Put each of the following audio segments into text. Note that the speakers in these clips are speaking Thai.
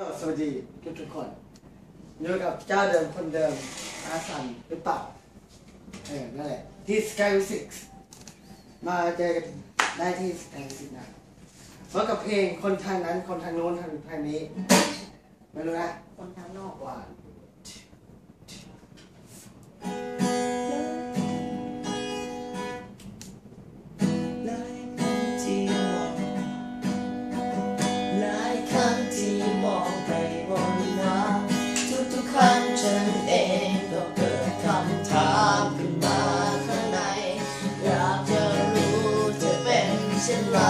ก็สวัสดีทุกทุกๆคนอยู่กับเจ้าเดิมคนเดิมอาสันหรือเปล่าเออนั่นแหละที่ Sky Music มาเจอกันได้ที่ Sky Music นะเพราะกับเพลงคนทางนั้นคนทางโน้นทางทางนี้ ไม่รู้นะ คนทางนอกหวาน บนฟ้าทุกๆครั้งฉันเองก็เกิดคำถามขึ้นมาข้างใน อยากจะรู้จะเป็นเช่นไร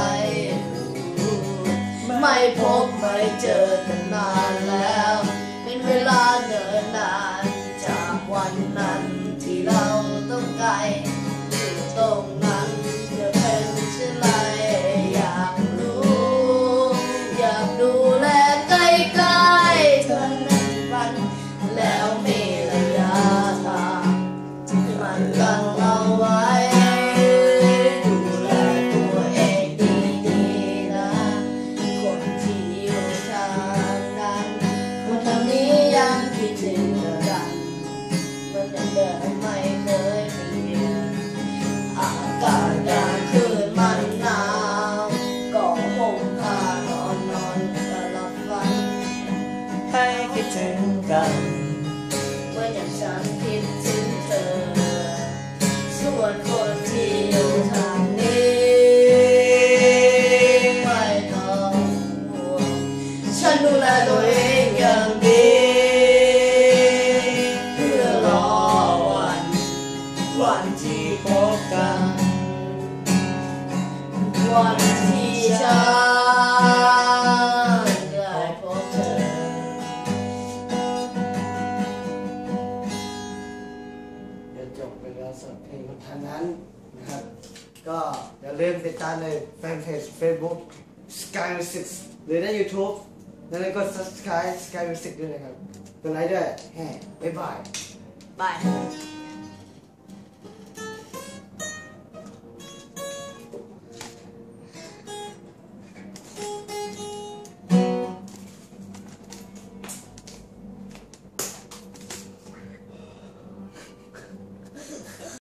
ไม่พบไม่เจอกันนานแล้ว เป็นเวลาเนิ่นนาน อย่างฉันคิดถึงเธอ ส่วนคนที่อยู่ทางนี้ไม่ต้องห่วงฉันดูแลตัวเองอย่างดี เพื่อรอวัน วันที่พบกัน วันที่ฉัน รันนั้นนะครับ ก็อย่าลืมติดตามในแฟนเพจ Facebook Sky Music หรือใน YouTube แล้วก็ subscribe Sky Music ด้วยนะครับกดไลค์ด้วยแฮ่บ๊ายบาย บาย